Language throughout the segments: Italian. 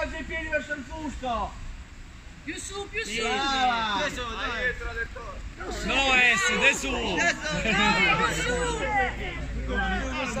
Alza i piedi verso il fusto. Più su, più su. Brava. No, S, de su. Bravo, più su.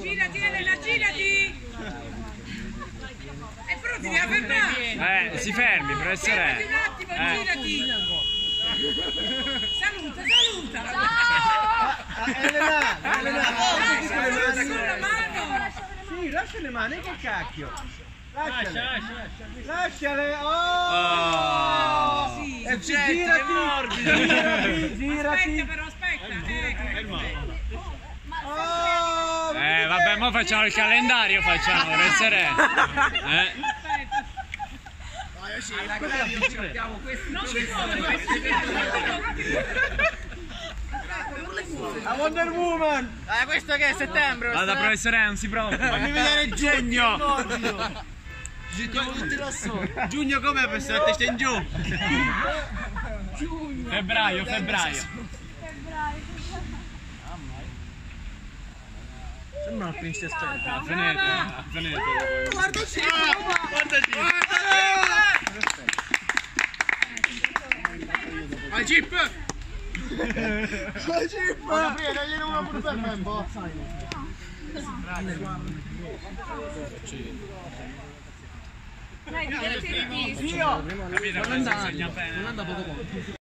Girati, Elena, girati. E però ti devi fermare. Eh, si fermi, professore. Fermati un attimo, Eh. girati. Saluta, saluta. Ah, Elena, Elena, con le mani. con la mano. Sì, lascia le mani, che cacchio. Lasciale. Lasciale. Oh! Oh. Sì. E girati. Girati, girati. Aspetta però, aspetta. Ecco. Oh! Mo facciamo il calendario, facciamo, professore. Eh. Non ci muove, questi La Wonder Woman. Ah, questo che è settembre? Vada, professore, non si preoccupi. Fammi vedere giugno. Giugno come per la testa in giù? Febbraio, febbraio. Sembra una princessa. No, finite, finite. Guarda sì, guardaci. Vai Jeep! Vai Jeep. Gabriele, dagliene una pure per me un po'. Dai, divertiti. Io. Capito? Non anda bene.